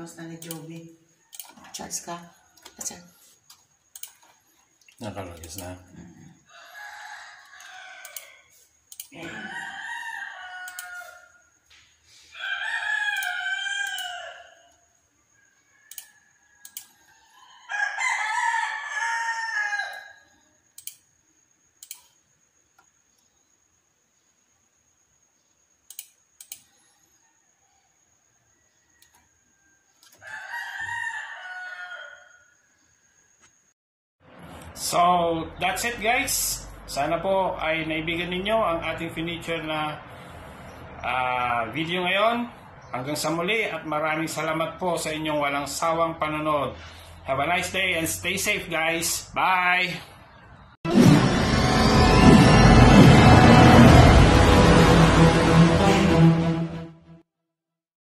pinost na ni Joby. Charles ka. Asan? Nakalagis na. So, that's it guys. Sana po ay naibigan ninyo ang ating feature na ah, video ngayon. Hanggang sa muli at maraming salamat po sa inyong walang sawang panonood. Have a nice day and stay safe guys. Bye!